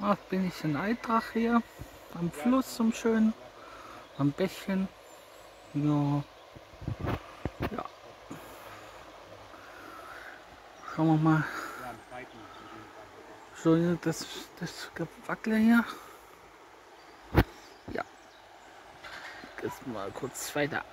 Ach, bin ich in Eintracht hier am Fluss zum Schönen, am Bächchen. Ja. ja. Schauen wir mal. So, das, das Gewackle hier. Ja. Jetzt mal kurz weiter.